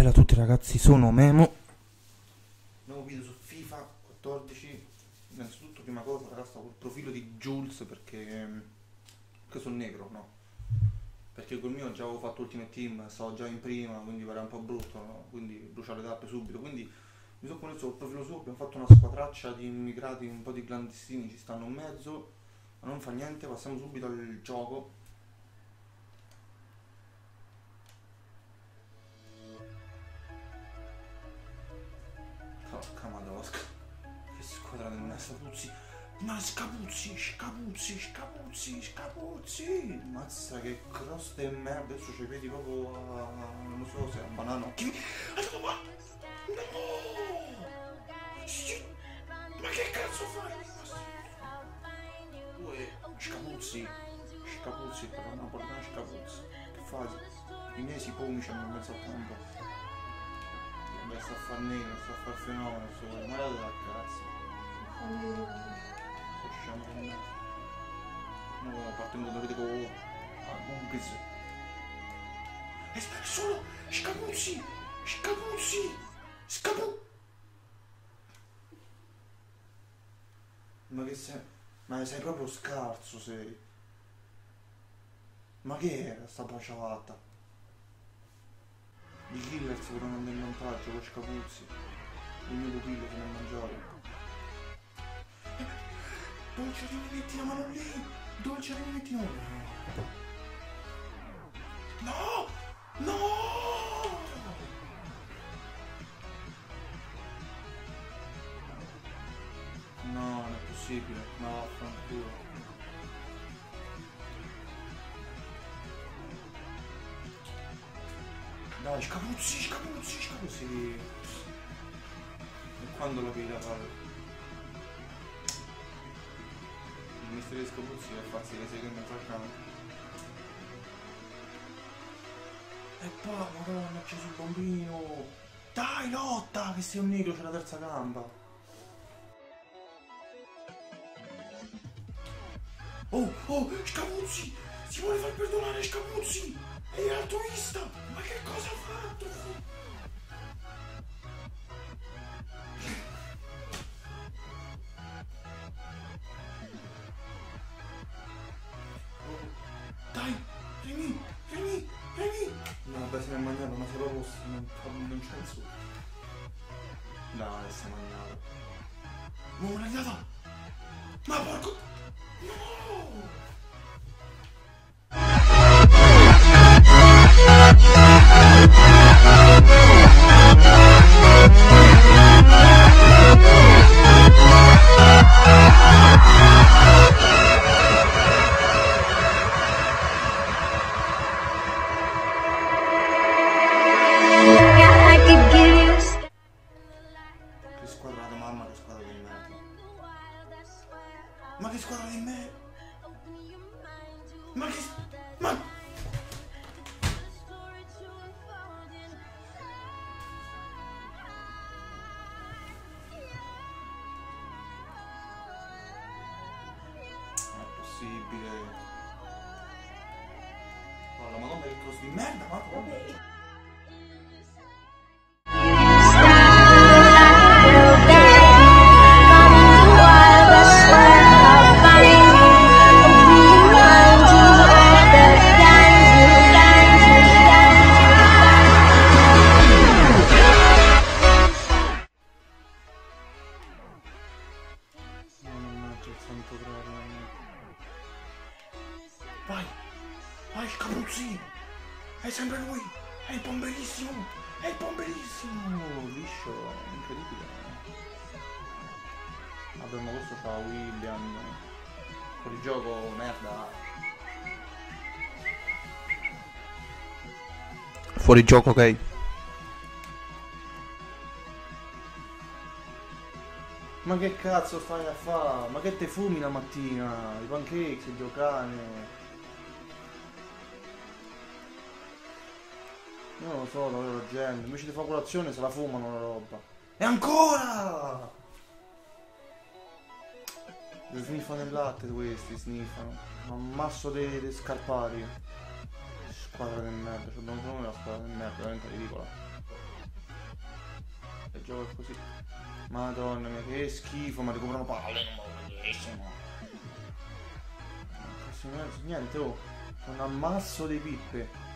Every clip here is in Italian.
Bella a tutti ragazzi, sono Memo. Nuovo video su FIFA 14. Innanzitutto prima cosa ragazzi ho il profilo di Jules perché, perché sono negro, no? Perché col mio già avevo fatto Ultimate Team, stavo già in prima, quindi era un po' brutto, no? Quindi bruciare le tappe subito. Quindi mi sono connesso col profilo suo, abbiamo fatto una squadraccia di immigrati, un po' di clandestini ci stanno in mezzo, ma non fa niente, passiamo subito al gioco. Porca madosca. Che squadra di una Scapuzzi. Ma Scapuzzi, Scapuzzi, Scapuzzi, Scapuzzi. Mazza che crosta e merda. Adesso c'hai i piedi proprio a... non so se è un banano. Chi... Allora, ma... No! Ma che cazzo fai? Due Scapuzzi. Scapuzzi, però una portata Scapuzzi. Che fai? I miei si pomiciano in mezzo al. Beh, sta a far nero, sta a far fenomeno, sto ma da cazzo. Sto scemo con me. No, partendo da vedere con a Gumpis. È solo Scapuzzi! Scapuzzi! Scapu! Ma che sei? Ma sei proprio scarso sei. Ma che era sta baciata? I killer si potranno andare in vantaggio, lo scapuzzi. Il mio pupillo se ne mangiare. Dolce metti la mano lì! Dolce metti la mano! No! No! No, non è possibile. No, fanculo. Dai, scapuzzi, scapuzzi, scapuzzi. E quando lo vedi la palla? Il mistero di scapuzzi è farsi le seghe in. E poi, madonna, sul bambino. Dai, lotta, che sei un negro, c'è la terza gamba. Oh, oh, Scapuzzi! Si vuole far perdonare Scapuzzi! È altruista! Ma che cosa ha fatto? Dai! Remi! Remi! Remi! No, vabbè, se ne è mangiato, ma se lo posso, non, non c'è suo. Dai, si è mangiato. Ma una! Ma porco! No! Possibile. Oh, la madonna che cross di merda, ma... santo Vai, vai Capuzzi! È sempre lui! È il pombellissimo! È il pombellissimo! Liscio, incredibile. Vabbè, ma questo c'ha William. Fuori gioco, merda. Fuori gioco, ok? Ma che cazzo stai a fare? Ma che te fumi la mattina? I pancakes, il giocane. Non lo so, la gente. Invece di fare colazione se la fumano la roba. E ancora! Sniffano il latte questi, sniffano. Un masso di scarpati. Squadra di merda, cioè non sono una squadra di merda, veramente ridicola. gioca così. Madonna mia, che schifo, ma recuperano palle, non me lo. Niente, oh, un ammasso di pippe.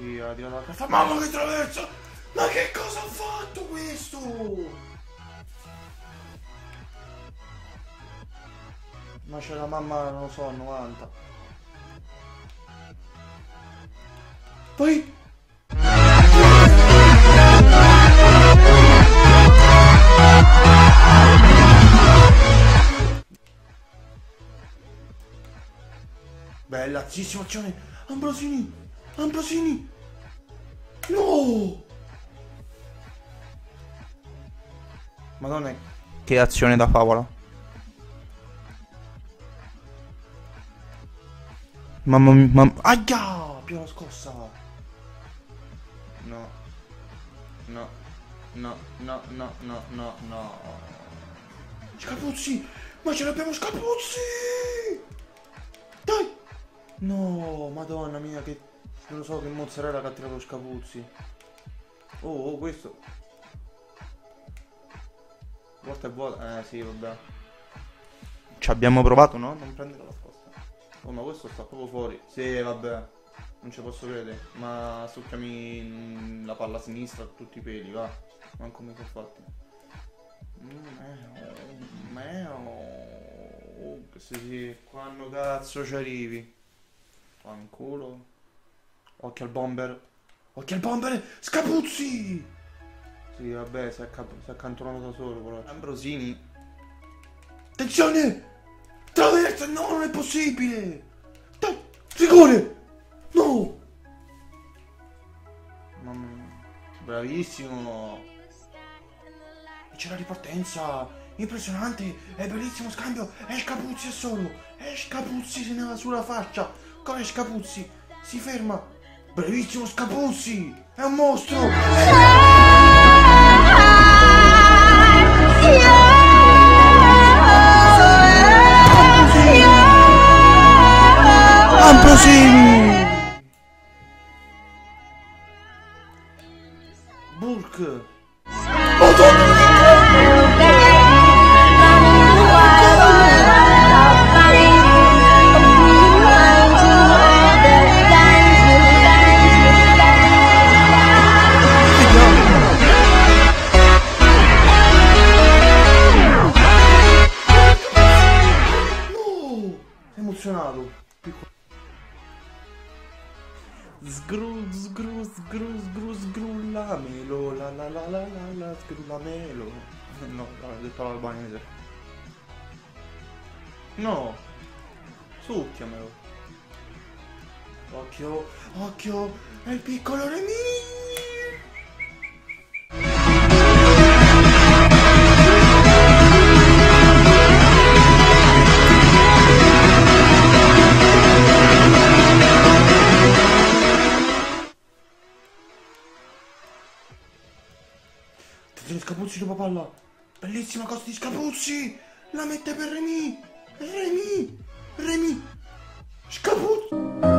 Sì, ha tirato la cassa. Mamma che traversa! Ma che cosa ha fatto questo? Ma c'è la mamma, non lo so, 90. Poi Bella, altissima azione. Ambrosini. Ambrosini. No. Madonna, che azione da favola. Mamma mia, mamma... Aia! La scossa. No. No. No, no, no, no, no, no. Scapuzzi! Ma ce l'abbiamo Scapuzzi! Dai! No, madonna mia, che... Non lo so che mozzarella che ha tirato Scapuzzi. Oh, oh, questo... Volta è vuota. Eh, sì, vabbè. Ci abbiamo provato, no? Non prendere la scossa. Oh, ma questo sta proprio fuori. Sì, vabbè. Non ci posso credere. Ma succhiami la palla sinistra tutti i peli, va. Manco mi sono fatti. Meo. Sì, sì. Quando cazzo ci arrivi? Fanculo. Occhio al bomber. Occhio al bomber! Scapuzzi! Sì, vabbè, si è, si è accantonato da solo. Però. Ambrosini. Attenzione! Traversa! No, non è possibile! Dai! Rigore! No! Mamma. Bravissimo! E c'è la ripartenza! Impressionante! È bellissimo scambio! E Scapuzzi è solo! E Scapuzzi se ne va sulla faccia! Come Scapuzzi? Si ferma! Bravissimo Scapuzzi! È un mostro! Sei emozionato. Piccolo. Sgru, sgru, sgru, sgru, sgrullamelo, la la la la la la, sgrullamelo. No, ho detto l'albanese. No! Succhiamelo. Occhio, occhio, è il piccolo Remy! Attenzione Scapuzzi dopo palla. Bellissima cosa di Scapuzzi. La mette per Remy. Remy. Remy. Scapuzzi.